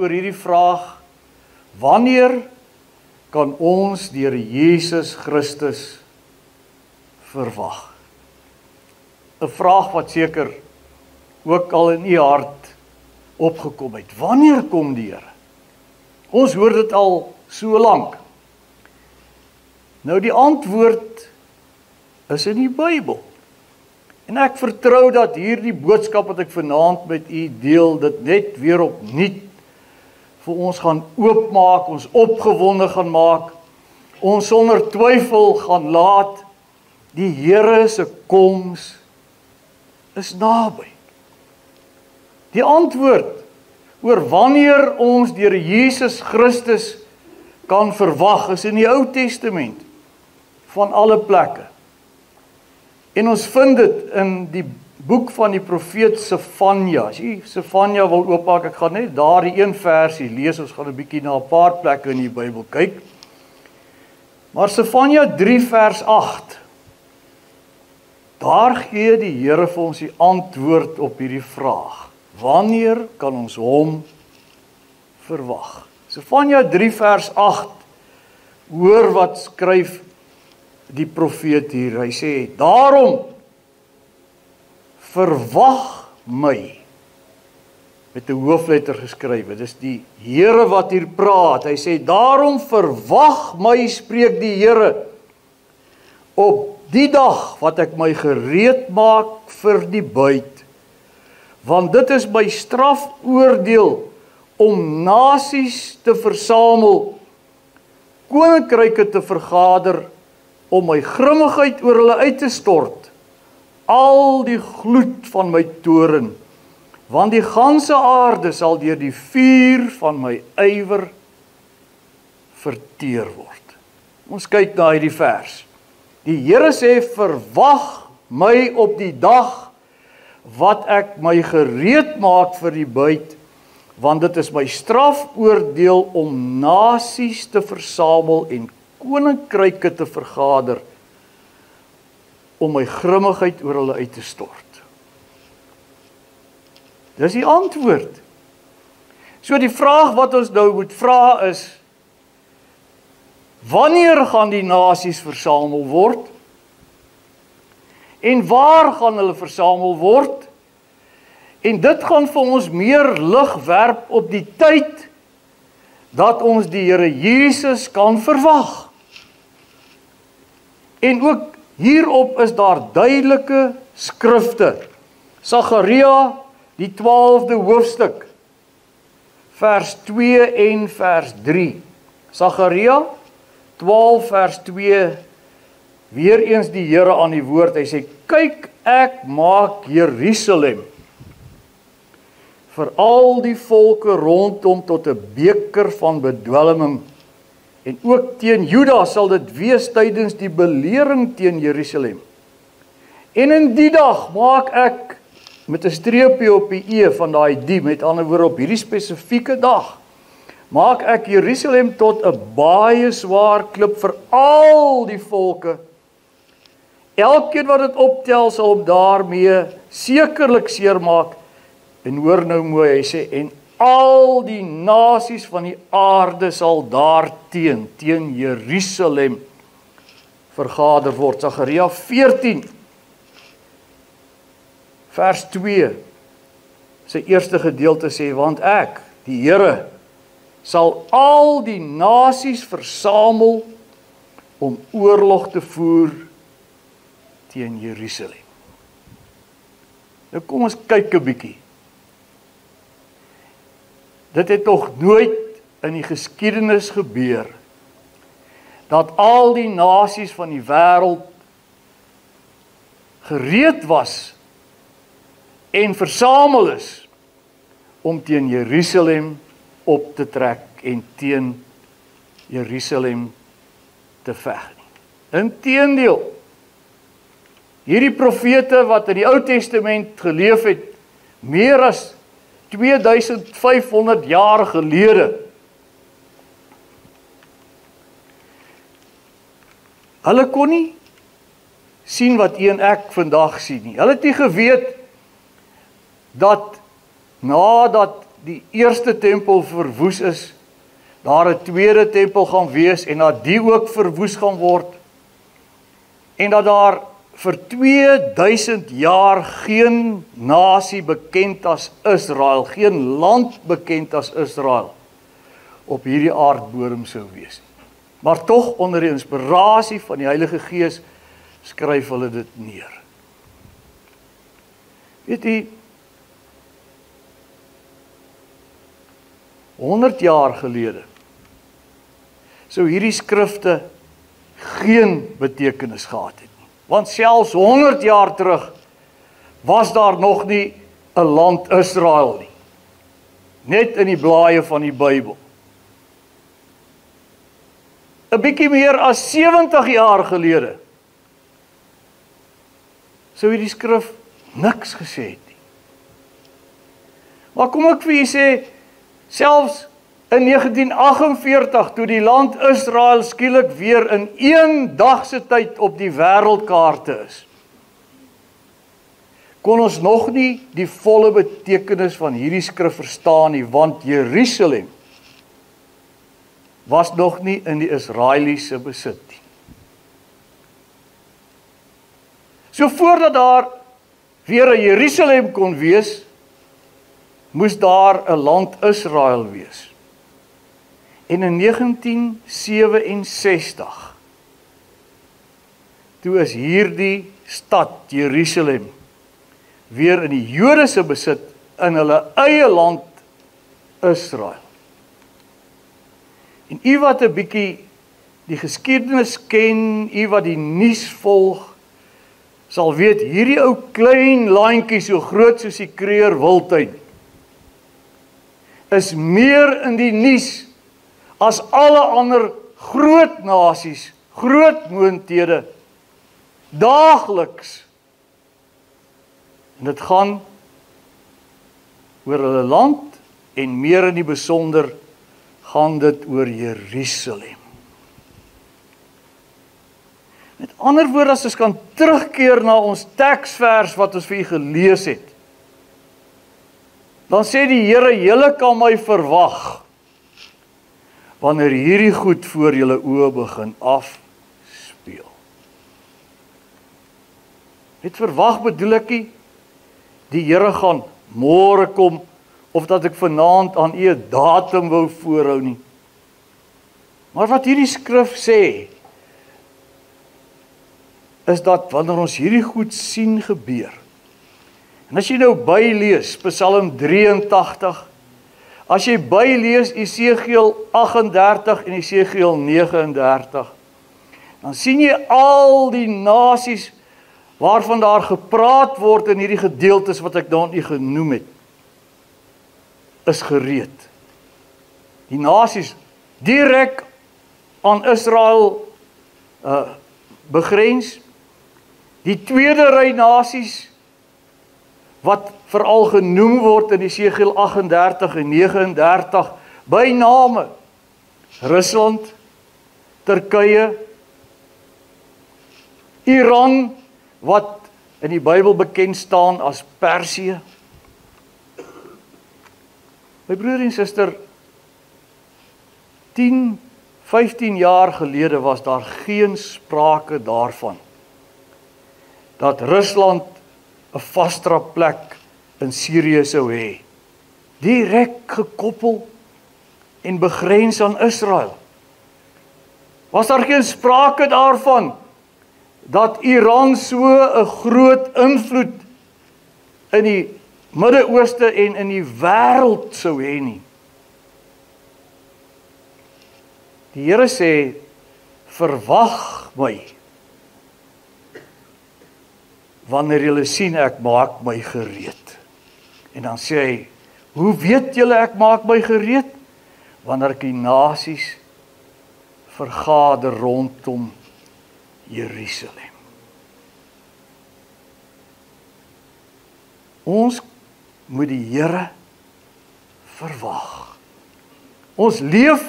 oor hierdie vraag: Wanneer kan ons Here Jesus Christus verwag? 'n Vraag wat seker ook al in u hart opgekom het. Wanneer kom die Here? Ons hoor dit al so lank. Nou die antwoord is in die Bybel. En ek vertrou dat hierdie boodskap wat ek vanaand met u deel, dit net weer opnuut vir ons gaan oopmaak, ons opgewonde gaan maak. Ons sonder twyfel gaan laat die Here se koms is naby. Die antwoord oor wanneer ons deur Jesus Christus kan verwag is in die Ou Testament van alle plekke. En ons vind dit in die boek van die profeet Sefanja. As jy Sefanja wil oopmaak, ek gaan net daardie een versie lees. Ons gaan 'n bietjie na 'n paar plekke in die Bybel kyk. Maar Sefanja 3 vers 8. Daar gee die Here vir ons die antwoord op hierdie vraag. Wanneer kan ons hom verwag? Sefanja 3 vers 8. Hoor wat skryf die profeet hier. Hy sê: "Daarom verwag my." Met 'n hoofletter geskrywe. Dis die Here wat hier praat. Hy sê: "Daarom verwag my," spreek die Here, "op die dag wat ek my gereed maak vir die buit. Want dit is my strafoordeel om nasies te versamel, koninkryke te vergader om my grimmigheid oor hulle uit te stort al die gloed van my toren want die ganse aarde sal deur die vuur van my ywer verteer word. Ons kyk na hierdie vers. Die Here sê verwag my op die dag wat ek my gereed maak vir die buit want dit is my strafoordeel om nasies te versamel en koninkryke te vergader om my grimmigheid oor hulle uit te stort. Dis die antwoord. So die vraag wat ons nou moet vra is wanneer gaan die nasies versamel word? En waar gaan hulle versamel word? En dit gaan vir ons meer lig werp op die tyd dat ons die Here Jesus kan verwag. En ook hierop is daar duidelike skrifte. Sagaria die 12de hoofstuk vers 2 en vers 3. Sagaria 12 vers 2 weer eens die Here aan die woord. Hy sê: "Kyk, ek maak Jerusalem vir al die volke rondom tot 'n beker van bedwelming." En ook teen Juda sal dit wees tydens die belering teen Jerusalem. En in die dag maak ek met 'n streepie op die e van daai die met ander woorde op hierdie spesifieke dag maak ek Jerusalem tot 'n baie swaar klip vir al die volke. Elkeen wat dit optel sal op daarmee sekerlik seermaak. En hoor nou mooi, hy sê en al die nasies van die aarde sal daarteen teen Jerusalem vergader word. Sagaria 14 vers 2 sy eerste gedeelte sê want ek die Here sal al die nasies versamel om oorlog te voer teen Jerusalem. Nou kom ons kyk 'n bietjie Dit het tog nooit in die geskiedenis gebeur dat al die nasies van die wêreld gereed was en versamel is om teen Jerusalem op te trek en teen Jerusalem te veg nie. Inteendeel hierdie profete wat in die Ou Testament geleef het meer as 2500 jaar gelede. Hulle kon nie sien wat een ek vandag sien nie. Hulle het nie geweet dat nadat die eerste tempel verwoes is, daar 'n tweede tempel gaan wees en dat die ook verwoes gaan word en dat daar vir 2000 jaar geen nasie bekend as Israel, geen land bekend as Israel op hierdie aardbodem sou wees. Maar tog onder die inspirasie van die Heilige Gees skryf hulle dit neer. Weet jy 100 jaar gelede sou hierdie skrifte geen betekenis gehad het nie. Want selfs 100 jaar terug was daar nog nie 'n land Israel nie. Net in die blaaie van die Bybel. 'n bietjie meer as 70 jaar gelede sou hierdie skrif niks gesê het nie. Maar kom ek vir julle sê selfs in 1948 toe die land Israel skielik weer in een dag se tyd op die wêreldkaarte is kon ons nog nie die volle betekenis van hierdie skrif verstaan nie want Jerusalem was nog nie in die Israeliese besit nie. So voordat daar weer 'n Jerusalem kon wees, moes daar 'n land Israel wees. En in 1967 toe is hierdie stad Jerusalem weer in die Jodese besit in hulle eie land Israel. En u wat 'n bietjie die geskiedenis ken, u wat die nuus volg, sal weet hierdie ou klein landjie so groot soos die Kreur Wildtuin is meer in die nuus as alle ander groot nasies, groot moondhede daagliks. En dit gaan oor hulle land en meer in die besonder gaan dit oor Jerusalem. Met ander woorde as ons kan terugkeer na ons teksvers wat ons vir u gelees het. Dan sê die Here, julle kan my verwag wanneer hierdie goed voor julle oë begin afspeel. Met verwag bedoel ek die Here gaan môre kom of dat ek vanaand aan u 'n datum wou voorhou nie. Maar wat hierdie skrif sê is dat wanneer ons hierdie goed sien gebeur. En as jy nou bylees Psalm 83, as jy bylees Esegiel 38 en Esegiel 39, dan sien jy al die nasies waarvan daar gepraat word in hierdie gedeeltes wat ek daarin genoem het is gereed. Die nasies direk aan Israel uh begrens. Die tweede ry nasies wat veral genoem word in Jesegiel 38 en 39 by name. Rusland, Turkye, Iran wat in die Bybel bekend staan as Persië. My broer en suster 10 15 jaar gelede was daar geen sprake daarvan dat Rusland 'n vasdra plek in Sirië sou hê. Direk gekoppel en begrens aan Israel. Was daar geen sprake daarvan dat Iran so 'n groot invloed in die Midde-Ooste en in die wêreld sou hê nie. Die Here sê verwag my. Wanneer julle sien ek maak my gereed. En dan sê hy, hoe weet julle ek maak my gereed? Wanneer ek die nasies vergader rondom Jerusalem. Ons moet die Here verwag. Ons leef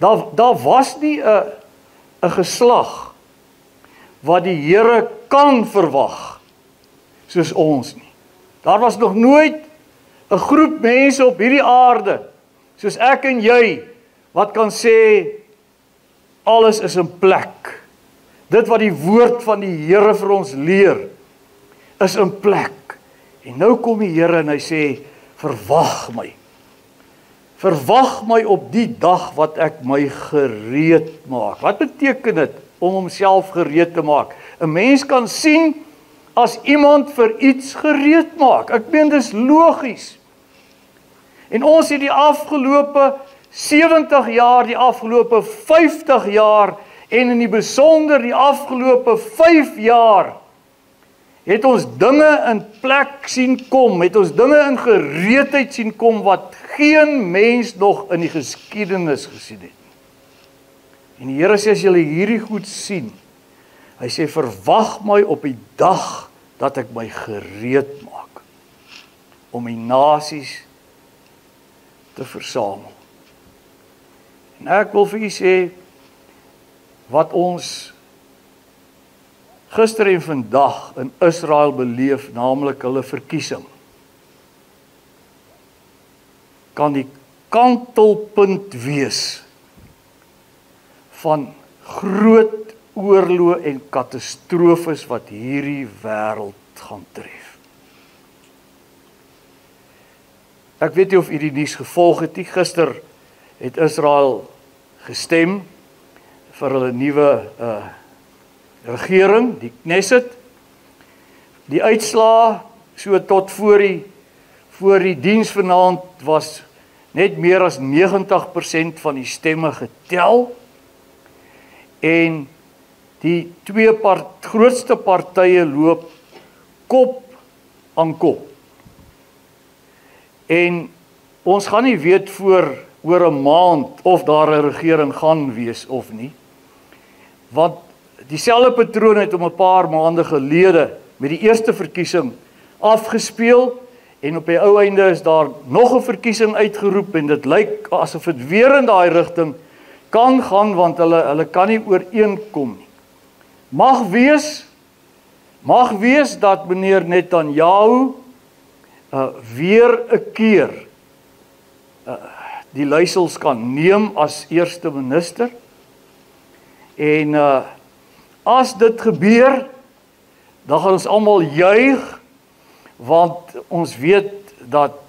daar daar was nie 'n 'n geslag wat die Here kan verwag soos ons nie. Daar was nog nooit 'n groep mense op hierdie aarde soos ek en jy wat kan sê alles is in plek. Dit wat die woord van die Here vir ons leer is in plek. En nou kom die Here en hy sê verwag my. Verwag my op die dag wat ek my gereed maak. Wat beteken dit om homself gereed te maak? 'n Mens kan sien as iemand vir iets gereed maak. Ek meen dis logies. En ons het die afgelope 70 jaar, die afgelope 50 jaar en in die besonder die afgelope 5 jaar het ons dinge in plek sien kom, het ons dinge in gereedheid sien kom wat geen mens nog in die geskiedenis gesien het. En die Here sê as julle hierdie goed sien, hy sê verwag my op die dag dat ek my gereed maak om die nasies te versamel. En ek wil vir u sê wat ons gister en vandag in Israel beleef, naamlik hulle verkiesing. Kan die kantelpunt wees van groot oorloë en katastrofes wat hierdie wêreld gaan tref. Ek weet nie of u die nuus gevolg het nie. Gister het Israel gestem vir hulle nuwe uh regering, die Knesset. Die uitslaa so tot voor die voor die diens vanaand was net meer as 90% van die stemme getel. En die twee part, grootste partye loop kop aan kop. En ons gaan nie weet voor oor 'n maand of daar 'n regering gaan wees of nie. Want dieselfde patroon het om 'n paar maande gelede met die eerste verkiesing afgespeel en op die ou einde is daar nog 'n verkiesing uitgeroep en dit lyk asof dit weer in daai rigting kan gaan want hulle hulle kan nie ooreenkom nie. Mag wees mag wees dat meneer Netanyahu uh weer 'n keer uh die leiersels kan neem as eerste minister. En uh as dit gebeur, dan gaan ons almal juig want ons weet dat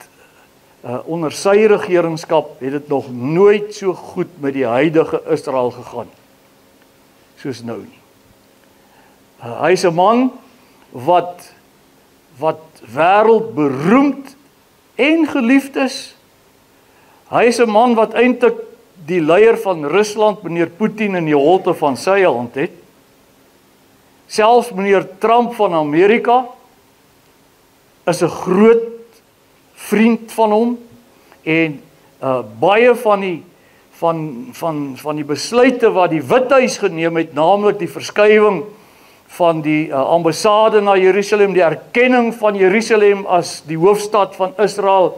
uh onder sy regeringskap het dit nog nooit so goed met die huidige Israel gegaan soos nou nie. Uh, Hy's 'n man wat wat wêreldberoemd en geliefd is Hy is 'n man wat eintlik die leier van Rusland, meneer Putin in die holte van sy hand het. Selfs meneer Trump van Amerika is 'n groot vriend van hom en uh baie van die van van van die besluite wat die Withuis geneem het, naamlik die verskywing van die uh, ambassade na Jerusalem, die erkenning van Jerusalem as die hoofstad van Israel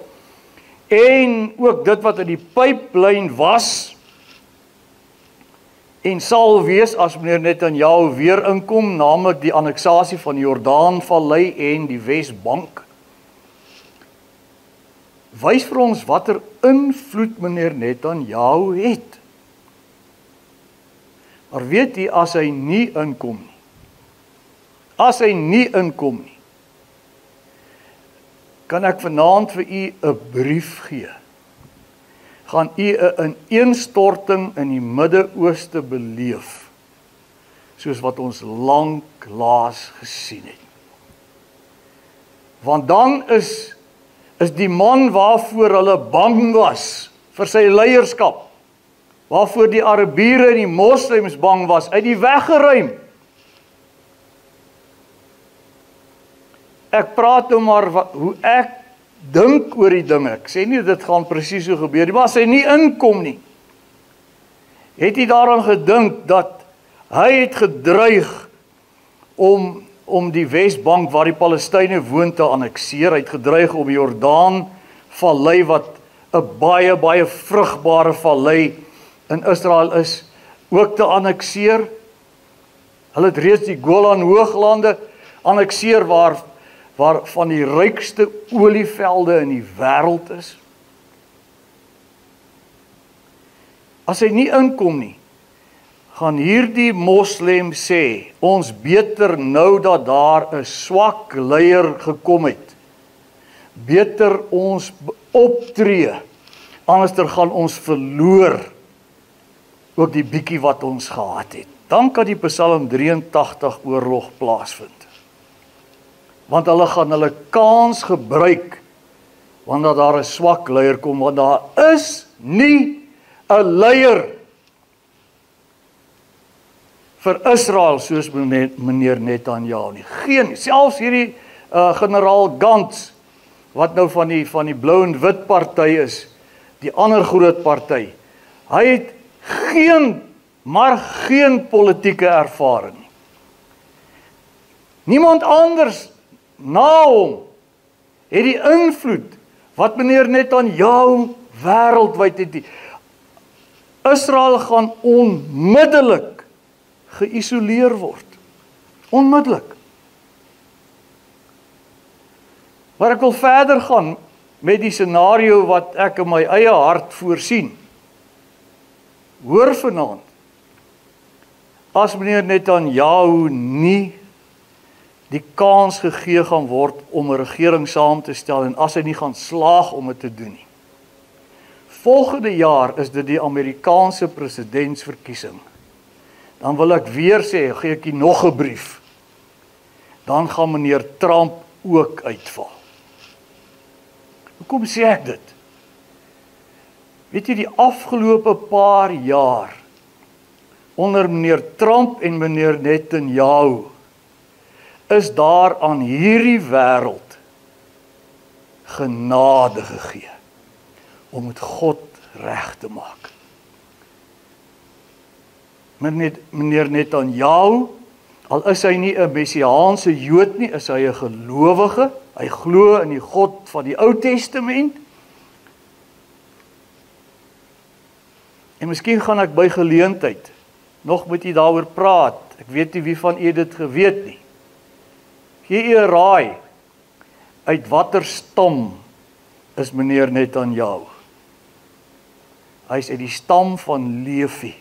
en ook dit wat in die pyplyn was en sal wees as meneer Netanyahu weer inkom, naamlik die anneksasie van die Jordaanvallei en die Wesbank. Wys vir ons watter invloed meneer Netanyahu het. Maar weet jy as hy nie inkom nie. As hy nie inkom nie kan ek vanaand vir u 'n brief gee. Gaan u 'n ineenstorting in die Midde-Ooste beleef soos wat ons lank laas gesien het. Want dan is is die man waarvoor hulle bang was vir sy leierskap waarvoor die Arabiere en die moslems bang was uit die weg geruim. ek praat nou maar wat, hoe ek dink oor die dinge. Ek sê nie dit gaan presies so gebeur nie, maar as hy nie inkom nie. Het hy daaraan gedink dat hy het gedreig om om die Wesbank waar die Palestynë woon te annekteer. Hy het gedreig om die Jordaan vallei wat 'n baie baie vrugbare vallei in Israel is ook te annekteer. Hulle het reeds die Golan Hooglande annekteer waar waar van die rykste olievelde in die wêreld is? As hy nie inkom nie, gaan hierdie moslem sê, ons beter nou dat daar 'n swak leier gekom het. Beter ons optree. Anderster gaan ons verloor ook die bietjie wat ons gehad het. Dan kan die Psalm 83 oorlog plaasvind want hulle gaan hulle kans gebruik wanneer daar 'n swak leier kom want daar is nie 'n leier vir Israel soos meneer Netanyahu nie. Geen selfs hierdie uh, generaal Gantz wat nou van die van die blou en wit party is, die ander groot party. Hy het geen maar geen politieke ervaring nie. Niemand anders na hom het die invloed wat meneer Netanyahu wêreldwyd het. Die, Israel gaan onmiddellik geïsoleer word. Onmiddellik. Maar ek wil verder gaan met die scenario wat ek in my eie hart voorsien. Hoor vanaand. As meneer Netanyahu nie die kans gegee gaan word om 'n regering saam te stel en as hy nie gaan slaag om dit te doen nie. Volgende jaar is dit die Amerikaanse presidentsverkiesing. Dan wil ek weer sê, gee ek nog 'n brief. Dan gaan meneer Trump ook uitval. Hoekom sê ek dit? Weet jy die afgelope paar jaar onder meneer Trump en meneer Netanyahu is daar aan hierdie wêreld genade gegee om met God reg te maak. Meneer meneer Netanyahu, al is hy nie 'n messiaanse Jood nie, is hy 'n gelowige. Hy glo in die God van die Ou Testament. En miskien gaan ek by geleentheid nog met u daaroor praat. Ek weet nie wie van u dit geweet nie. Gee u 'n raai uit watter stam is meneer Netanyahu? Hy's uit die stam van Levi.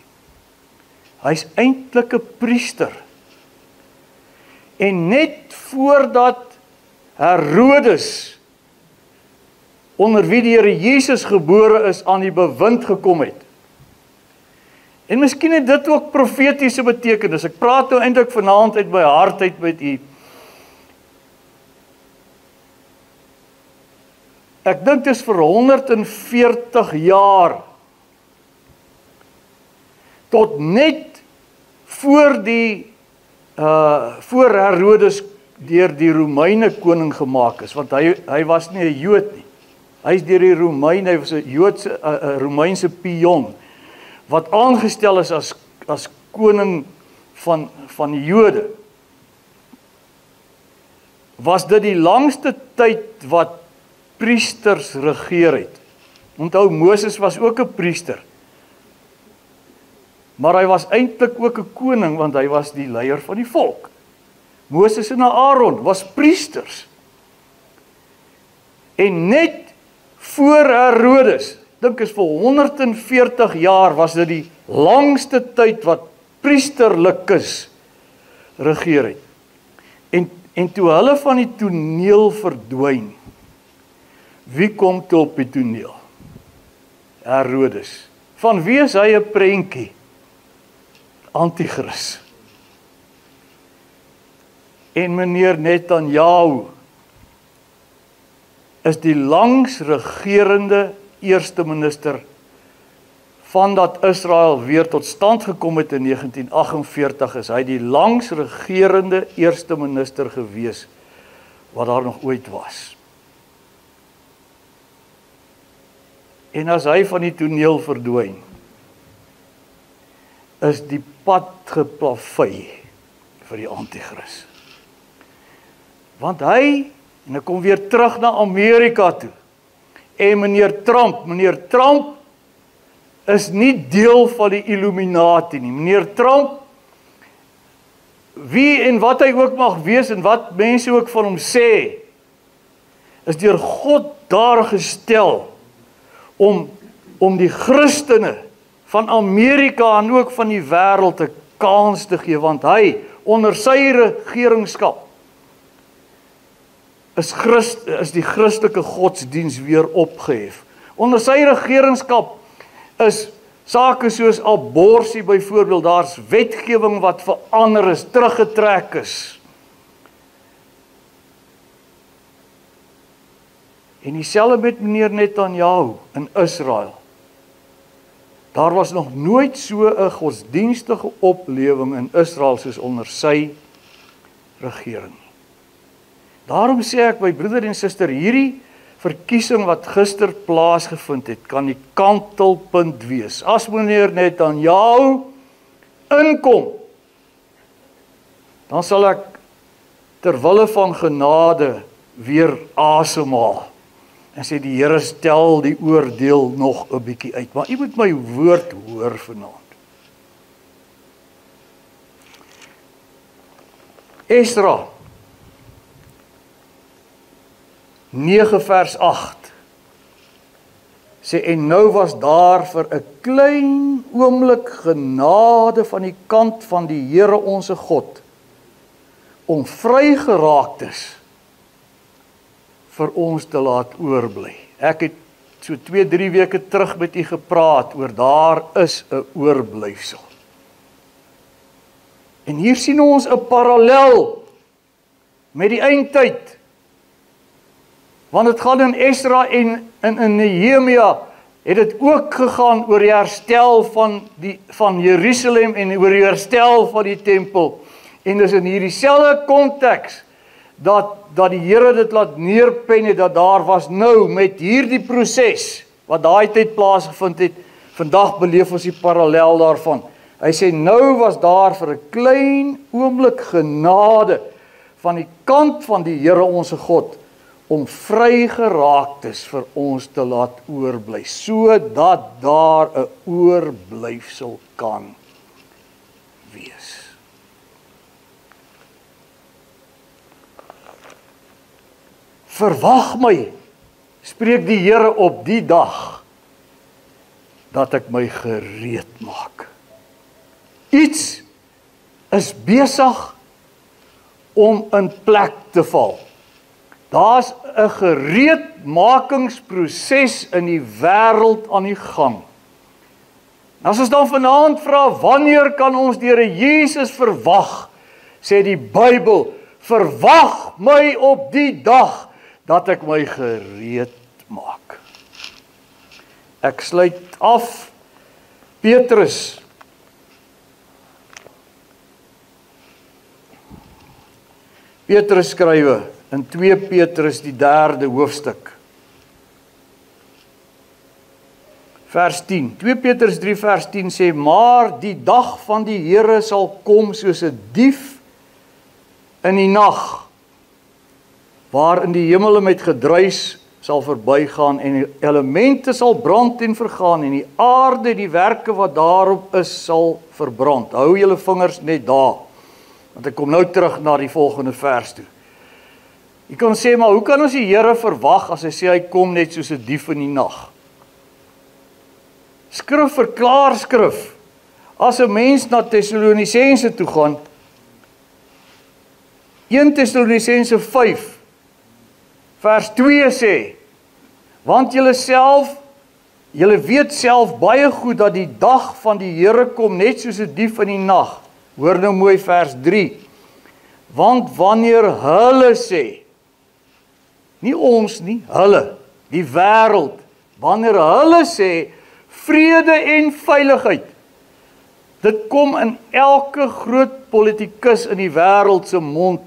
Hy's eintlik 'n priester. En net voordat Herodes onder wie die Here Jesus gebore is aan die bewind gekom het. En miskien het dit ook profetiese betekenis. Ek praat nou eintlik vanaand uit my hart uit met u. Ek dink dit is vir 140 jaar tot net voor die uh voor Herodes deur die Romeine koning gemaak is want hy hy was nie 'n Jood nie. Hy's deur die Romeine, hy was 'n Joodse 'n uh, uh, Romeinse pion wat aangestel is as as koning van van die Jode. Was dit die langste tyd wat priesters regeer het. Onthou Moses was ook 'n priester. Maar hy was eintlik ook 'n koning want hy was die leier van die volk. Moses en Aaron was priesters. En net voor Herodes, dink is vir 140 jaar was dit die langste tyd wat priesterlikes regeer het. En en toe hulle van die toneel verdwyn, Wie kom toe op die toneel? Herodes. Van wie is hy 'n prentjie? Anti-Kris. En meneer Netanyahu is die langs regerende eerste minister vandat Israel weer tot stand gekom het in 1948 is hy die langs regerende eerste minister gewees wat daar nog ooit was. En as hy van die toneel verdwyn, is die pad geplavei vir die anti-kris. Want hy en ek kom weer terug na Amerika toe. En meneer Trump, meneer Trump is nie deel van die Illuminati nie. Meneer Trump wie en wat hy ook mag wees en wat mense ook van hom sê, is deur God daar gestel om om die Christene van Amerika en ook van die wêreld 'n kans te gee want hy onder sy regeringskap is Christ is die Christelike godsdiens weer opgehef. Onder sy regeringskap is sake soos abortus byvoorbeeld, daar's wetgewing wat verander is, teruggetrek is. En dieselfde met meneer Netanyahu in Israel. Daar was nog nooit so 'n godsdienstige oplewing in Israel soos onder sy regering. Daarom sê ek my broeder en suster, hierdie verkiesing wat gister plaasgevind het, kan die kantelpunt wees. As meneer net aan jou inkom, dan sal ek ter wille van genade weer asemhaal. En sê die Here stel die oordeel nog 'n bietjie uit, maar u moet my woord hoor vanaand. Esra 9 vers 8 sê en nou was daar vir 'n klein oomblik genade van die kant van die Here onsse God om vrygeraaktes vir ons te laat oorbly. Ek het so 2-3 weke terug met u gepraat oor daar is 'n oorblyfsel. En hier sien ons 'n parallel met die eindtyd Want dit gaan in Esra en in in Nehemia het dit ook gegaan oor die herstel van die van Jerusalem en oor die herstel van die tempel. En dis in hierdie selfde konteks dat dat die Here dit laat neerpen het dat daar was nou met hierdie proses wat daai tyd plaasgevind het. Vandag beleef ons die parallel daarvan. Hy sê nou was daar vir 'n klein oomblik genade van die kant van die Here onsse God om vrygeraaktes vir ons te laat oorbly sodat daar 'n oorblyfsel kan wees. Verwag my spreek die Here op die dag dat ek my gereed maak. Iets is besig om in plek te val. Daar's 'n gereedmakingsproses in die wêreld aan die gang. As ons dan vanaand vra wanneer kan ons die Here Jesus verwag? Sê die Bybel, verwag my op die dag dat ek my gereed maak. Ek sluit af Petrus Petrus skrywe in 2 Petrus die 3de hoofstuk. Vers 10. 2 Petrus 3 vers 10 sê: "Maar die dag van die Here sal kom soos 'n dief in die nag, waarin die hemele met gedruis sal verbygaan en die elemente sal brand en vergaan en die aarde die werke wat daarop is sal verbrand." Hou julle vingers net daar. Want ek kom nou terug na die volgende vers toe. Jy kan sê maar hoe kan ons die Here verwag as hy sê hy kom net soos 'n dief in die nag? Skrif verklaar skrif. As 'n mens na Tessalonisense toe gaan 1 Tessalonisense 5 vers 2 sê want julle self julle weet self baie goed dat die dag van die Here kom net soos 'n dief in die nag. Hoor nou mooi vers 3. Want wanneer hulle sê Nie ons nie, hulle, die wêreld. Wanneer hulle sê vrede en veiligheid. Dit kom in elke groot politikus in die wêreld se mond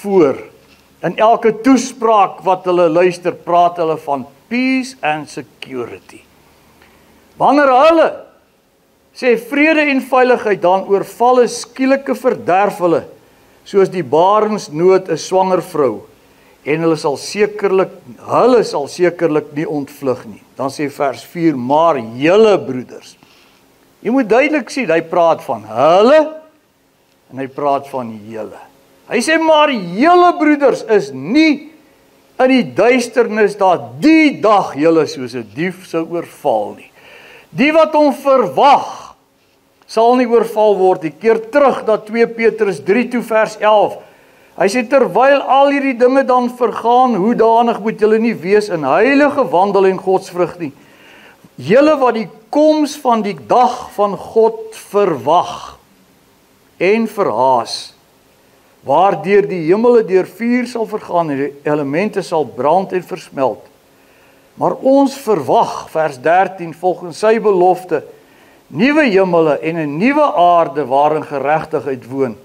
voor. In elke toespraak wat hulle luister, praat hulle van peace and security. Wanneer hulle sê vrede en veiligheid, dan oorval 'n skielike verderf hulle, soos die barensnood 'n swanger vrou en hulle sal sekerlik hulle sal sekerlik nie ontvlug nie. Dan sê vers 4: "Maar julle broeders." Jy moet duidelik sien, hy praat van hulle en hy praat van julle. Hy sê maar julle broeders is nie in die duisternis dat die dag julle soos 'n dief sou oorval nie. Die wat hom verwag sal nie oorval word nie. Keer terug na 2 Petrus 3 toe vers 11. Hy sê terwyl al hierdie dinge dan vergaan, hoe danig moet julle nie wees in heilige wandel en godsvrug nie. Julle wat die koms van die dag van God verwag en verhaas waardeur die hemele deur vuur sal vergaan en die elemente sal brand en versmelt. Maar ons verwag vers 13 volgens sy belofte nuwe hemele en 'n nuwe aarde waarin geregtigheid woon.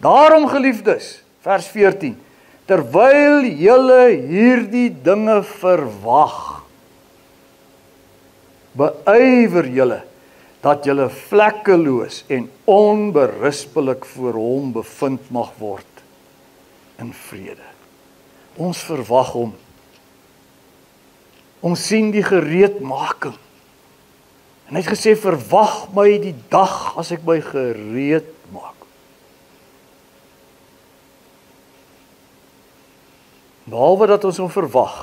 Daarom geliefdes, vers 14, terwyl julle hierdie dinge verwag, beywer julle dat julle vlekkeloos en onberispelik voor hom bevind mag word in vrede. Ons verwag hom. Ons sien die gereedmaking. En hy het gesê verwag my die dag as ek my gereed maak. Behalwe dat ons hom verwag,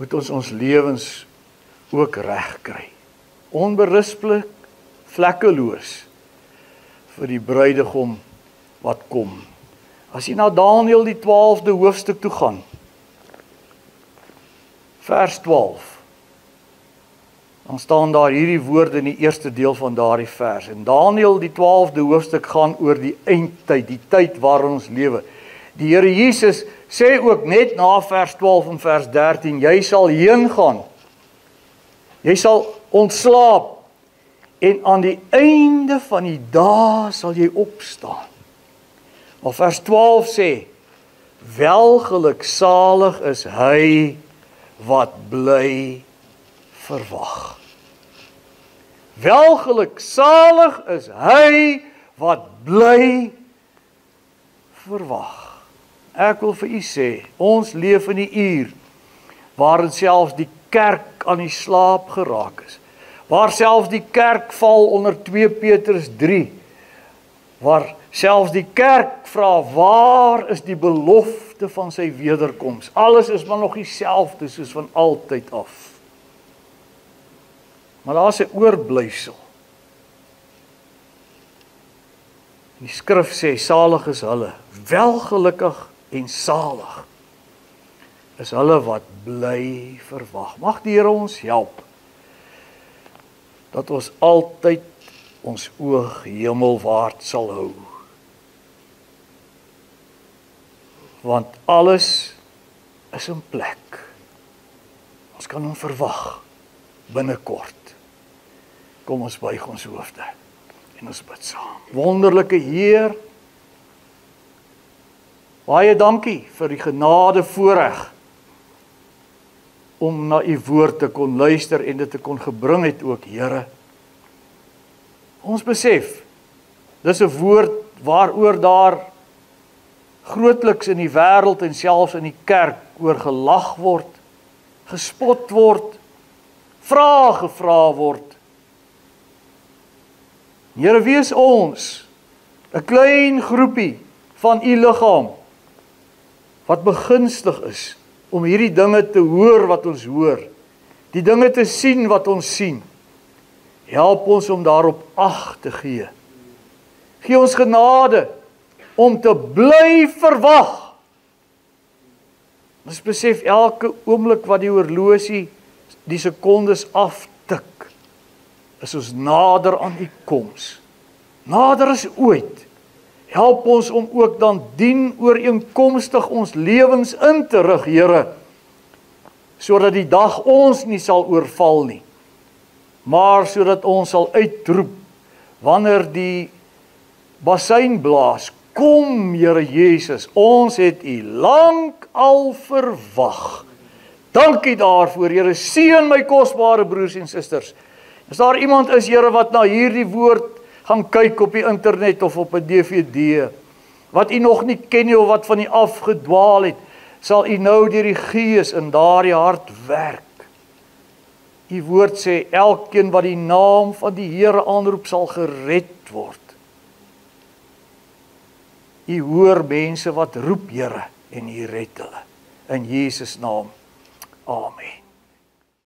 moet ons ons lewens ook reg kry onberispelik, vlekkeloos vir die bruidegom wat kom. As jy na Daniël die 12de hoofstuk toe gaan. Vers 12. Dan staan daar hierdie woorde in die eerste deel van daardie vers. En Daniël die 12de hoofstuk gaan oor die eindtyd, die tyd waarin ons lewe. Die Here Jesus sê ook net na vers 12 en vers 13, jy sal heen gaan. Jy sal ontslaap en aan die einde van die dae sal jy opstaan. Of vers 12 sê welgeluksalig is hy wat bly verwag. Welgeluksalig is hy wat bly verwag. Ek wil vir u sê, ons leef in 'n uur waarin selfs die kerk aan die slaap geraak is. Waar selfs die kerk val onder 2 Petrus 3 waar selfs die kerk vra waar is die belofte van sy wederkoms alles is maar nog dieselfde soos van altyd af. Maar daar's 'n oorblyfsel. Die skrif sê salig is hulle welgelukkig en salig is hulle wat bly verwag mag die Here ons help dat ons altyd ons oog hemelwaarts sal hou. Want alles is in plek. Ons kan hom verwag binnekort. Kom ons buig ons hoofde en ons bid saam. Wonderlike Heer, baie dankie vir die genade voorreg om na u woord te kon luister en dit te kon gebring het ook Here. Ons besef dis 'n woord waaroor daar grootliks in die wêreld en selfs in die kerk oor gelag word, gespot word, vrae gevra word. Here wees ons 'n klein groepie van u liggaam wat begunstig is om hierdie dinge te hoor wat ons hoor. Die dinge te sien wat ons sien. Help ons om daarop ag te gee. Gee ons genade om te bly verwag. Ons besef elke oomblik wat die horlosie die sekondes aftik, is ons nader aan u koms. Nader as ooit. Help ons om ook dan dien ooreenkomstig ons lewens in te rig, Here, sodat die dag ons nie sal oorval nie, maar sodat ons sal uitroep wanneer die bassein blaas, kom Here Jesus, ons het U lank al verwag. Dankie daarvoor, Here. Seën my kosbare broers en susters. As daar iemand is, Here, wat na hierdie woord gaan kyk op die internet of op 'n DVD wat u nog nie ken nie of wat van u afgedwaal het sal u nou deur die gees in daardie hart werk u woord sê elkeen wat die naam van die Here aanroep sal gered word u hoor mense wat roep Here en u red hulle in Jesus naam. Amen.